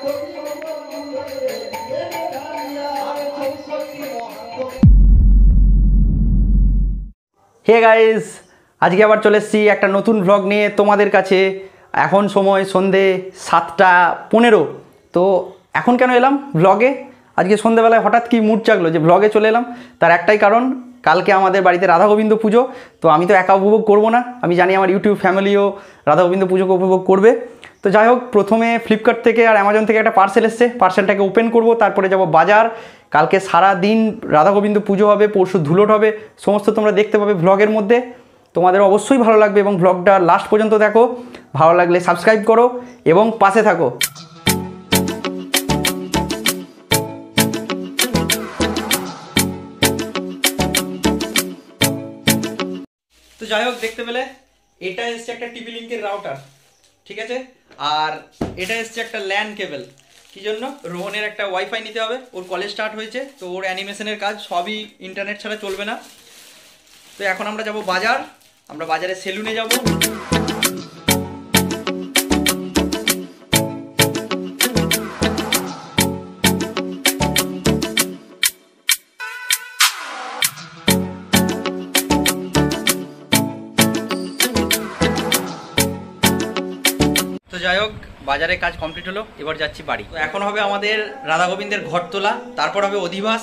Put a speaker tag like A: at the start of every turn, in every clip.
A: Hey guys আজকে আবার চলে এসেছি একটা নতুন ভ্লগ নিয়ে তোমাদের কাছে। এখন সময় সন্ধে সাতটা পনেরো। তো এখন কেন এলাম ব্লগে আজকে সন্ধেবেলায় হঠাৎ কি মুড চাগলো যে ব্লগে চলে এলাম। তার একটাই কারণ, কালকে আমাদের বাড়িতে রাধা গোবিন্দ পুজো। তো আমি তো একা উপভোগ করব না। আমি জানি আমার ইউটিউব ফ্যামিলিও রাধা গোবিন্দ পুজোকে উপভোগ করবে। তো যাই হোক, প্রথমে ফ্লিপকার্ট থেকে আর অ্যামাজন থেকে একটা পার্সেল এসছে। পার্সেলটাকে ওপেন করব, তারপরে যাব বাজার। কালকে সারা দিন রাধা গোবিন্দ পুজো হবে, পরশু ধুলোট হবে। সমস্ত তোমরা দেখতে পাবে ভ্লগের মধ্যে। তোমাদের অবশ্যই ভালো লাগবে এবং ভ্লগটা লাস্ট পর্যন্ত দেখো। ভালো লাগলে সাবস্ক্রাইব করো এবং পাশে থাকো। তো যাই হোক, দেখতে পেলে এটা এসছে একটা টিভি লিঙ্কের রাউটার ঠিক আছে? আর এটা এসছে একটা ল্যান্ড কেবেল কি জন্য? রোহনের একটা ওয়াইফাই নিতে হবে। ওর কলেজ স্টার্ট হয়েছে, তো ওর অ্যানিমেশনের কাজ সবই ইন্টারনেট ছাড়া চলবে না। তো এখন আমরা যাব বাজার। আমরা বাজারে সেলুনে যাব। যাই হোক, বাজারে কাজ কমপ্লিট হলো, এবার যাচ্ছি বাড়ি। এখন হবে আমাদের রাধা গোবিন্দের ঘর তোলা তারপর হবে অধিবাস।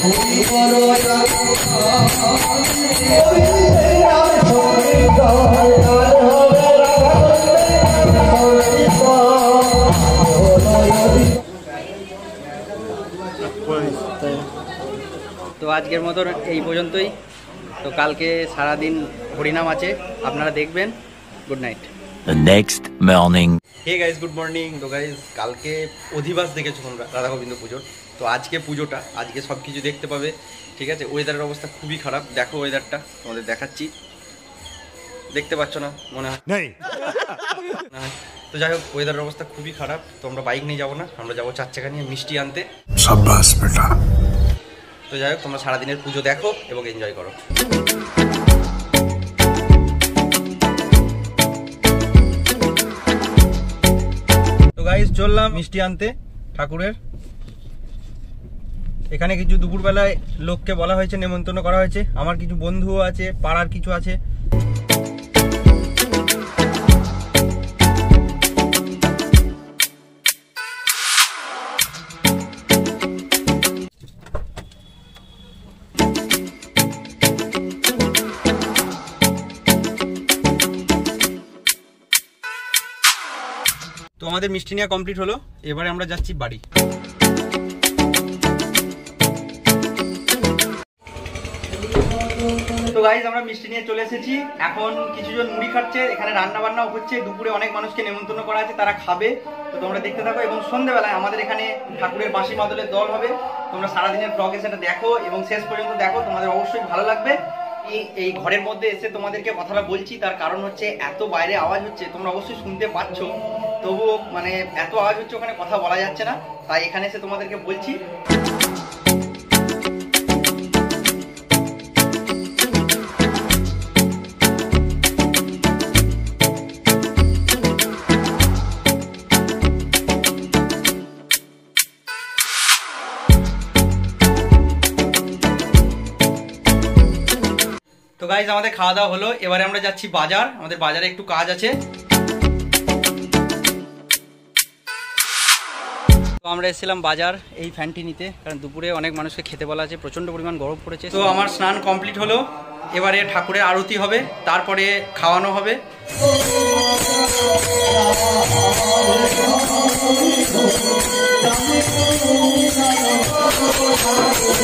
A: তো আজকের মতন এই পর্যন্তই। তো কালকে সারাদিন হরিনাম আছে আপনারা দেখবেন। Good night
B: next morning
A: hey guys good morning তো গাইজ কালকে অধিবাস দেখেছ তোমরা রাধা গোবিন্দ পুজোর। তো আজকে পুজোটা আজকে সব কিছু দেখতে পাবে ঠিক আছে? ওয়েদারের অবস্থা খুবই খারাপ দেখো ওয়েদারটা তোমাদের দেখাচ্ছি। দেখতে পাচ্ছ না মনে হয় তো যাই হোক ওয়েদারের অবস্থা খুবই খারাপ তো আমরা বাইক নিয়ে যাব না আমরা যাব চার চাকা নিয়ে মিষ্টি আনতে। তো যাই হোক তোমরা সারাদিনের পুজো দেখো এবং এনজয় করো। তো চললাম মিষ্টি আনতে ঠাকুরের। এখানে কিছু দুপুরবেলায় লোককে বলা হয়েছে, নেমন্তন্ন করা হয়েছে। আমার কিছু বন্ধুও আছে, পাড়ার কিছু আছে। তো আমাদের মিষ্টি নেওয়া কমপ্লিট হলো। এবারে আমরা যাচ্ছি বাড়ি। গাইজ আমরা মিষ্টি নিয়ে চলে এসেছি। এখন কিছুজন মুড়ি খাচ্ছে, এখানে রান্না বান্নাও হচ্ছে, দুপুরে অনেক মানুষকে নেমন্তন্ন করা আছে, তারা খাবে। তো তোমরা দেখতে থাকো, এবং সন্ধ্যেবেলায় আমাদের এখানে ঠাকুরের বাঁশি মাদলের দল হবে। তোমরা সারাদিনের ব্লগে সেটা দেখো, এবং শেষ পর্যন্ত দেখো, তোমাদের অবশ্যই ভালো লাগবে। এই ঘরের মধ্যে এসে তোমাদেরকে কথাটা বলছি, তার কারণ হচ্ছে এত বাইরে আওয়াজ হচ্ছে, তোমরা অবশ্যই শুনতে পাচ্ছ। তবুও মানে এত আওয়াজ হচ্ছে, ওখানে কথা বলা যাচ্ছে না। তাই এখানে এসে তোমাদেরকে বলছি। গাইজ আমাদের খাওয়া দাওয়া হলো। এবারে আমরা যাচ্ছি বাজার। আমাদের বাজারে একটু কাজ আছে। তো আমরা এসেছিলাম বাজার এই ফ্যানটি নিতে, কারণ দুপুরে অনেক মানুষকে খেতে বলা আছে প্রচণ্ড পরিমাণ গরম পড়েছে। তো আমার স্নান কমপ্লিট হলো। এবারে ঠাকুরের আরতি হবে, তারপরে খাওয়ানো হবে।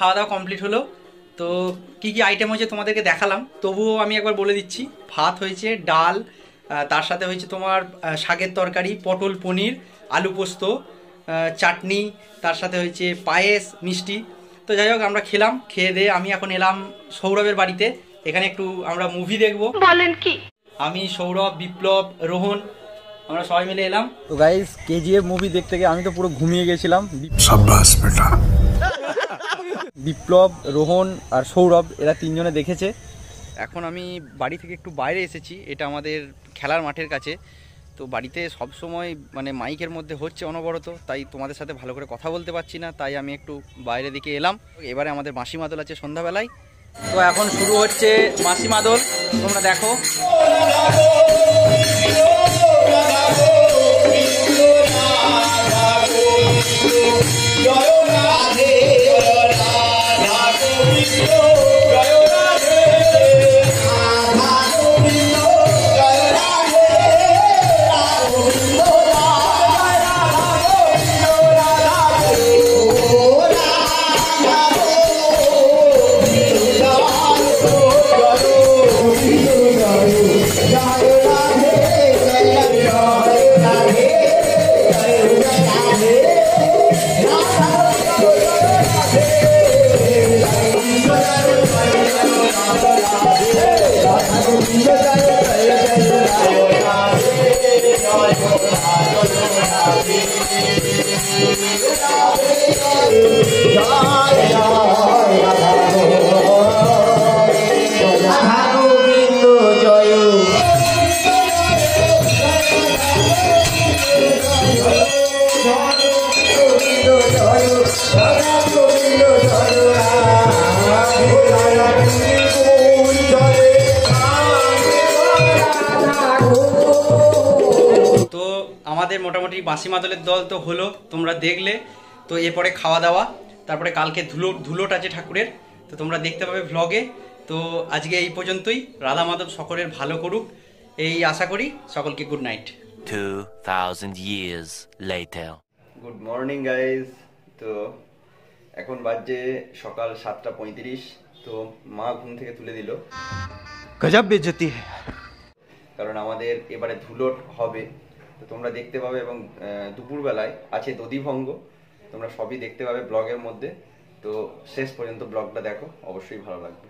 A: খাওয়া দাওয়া কমপ্লিট হলো। তো কি কি আইটেম হয়েছে তোমাদেরকে দেখালাম। তবুও আমি একবার বলে দিচ্ছি ভাত হয়েছে ডাল তার সাথে হয়েছে তোমার শাকের তরকারি পটল পনির আলু পোস্ত চাটনি তার সাথে হয়েছে পায়েস মিষ্টি। তো যাই হোক আমরা খেলাম খেয়ে দিয়ে আমি এখন এলাম সৌরভের বাড়িতে। এখানে একটু আমরা মুভি দেখব।
C: বলেন কি?
A: আমি সৌরভ বিপ্লব রোহন আমরা সবাই মিলে এলাম। তো গাইস কেজিএফ মুভি দেখতে গিয়ে আমি তো পুরো ঘুমিয়ে গেছিলাম।
D: সাব্বাস বেটা।
A: বিপ্লব রোহন আর সৌরভ এরা তিনজনে দেখেছে এখন আমি বাড়ি থেকে একটু বাইরে এসেছি এটা আমাদের খেলার মাঠের কাছে তো বাড়িতে সব সময় মানে মাইকের মধ্যে হচ্ছে অনবরত তাই তোমাদের সাথে ভালো করে কথা বলতে পারছি না তাই আমি একটু বাইরে দিকে এলাম এবারে আমাদের বাঁশি মাদল আছে সন্ধ্যাবেলায় তো এখন শুরু হচ্ছে বাঁশি মাদল তোমরা দেখো আমাদের মোটামুটি বাসিমাদলের দল তো হলো তোমরা দেখলে। তো এরপরে খাওয়া দাওয়া তারপরে কালকে ধুলো ধুলোট আছে ঠাকুরের তো তোমরা দেখতে পাবে ভ্লগে তো আজকে এই পর্যন্তই রাধা মাধব সকলের ভালো করুক এই আশা করি সকলকে good night
E: good morning guys তো এখন বাজে সকাল সাতটা পঁয়ত্রিশ তো মা ঘুম থেকে তুলে দিল। কারণ আমাদের এবারে ধুলোট হবে। তো তোমরা দেখতে পাবে এবং দুপুরবেলায় আছে দধিভঙ্গ। তোমরা সবই দেখতে পাবে ব্লগের মধ্যে। তো শেষ পর্যন্ত ব্লগটা দেখো, অবশ্যই ভালো লাগবে।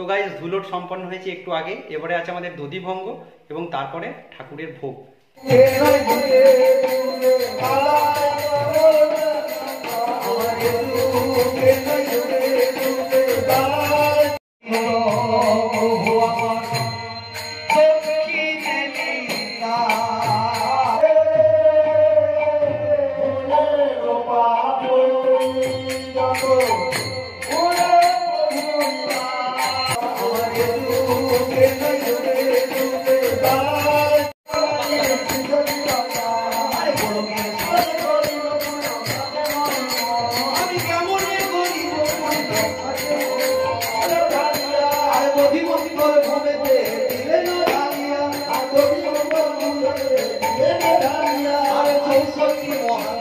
A: তো গাইজ ধুলোট সম্পন্ন হয়েছে একটু আগে এবারে আছে আমাদের দধি ভঙ্গ এবং তারপরে ঠাকুরের ভোগ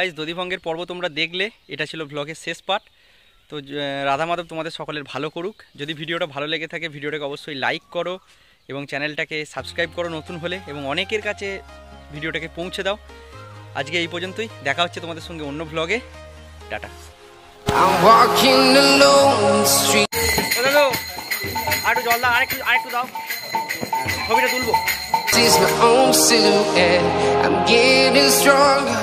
A: গাইজ দধিভঙ্গের পর্ব তোমরা দেখলে। এটা ছিল ব্লগের শেষ পার্ট তো রাধা মাধব তোমাদের সকলের ভালো করুক। যদি ভিডিওটা ভালো লেগে থাকে ভিডিওটাকে অবশ্যই লাইক করো এবং চ্যানেলটাকে সাবস্ক্রাইব করো নতুন হলে এবং অনেকের কাছে ভিডিওটাকে পৌঁছে দাও। আজকে এই পর্যন্তই। দেখা হচ্ছে তোমাদের সঙ্গে অন্য ব্লগে টাটা. আরেকটু জল দাও আরেকটু আরেকটু দাও। ছবিটা তুলবো।
C: Is my own silhouette. I'm getting stronger.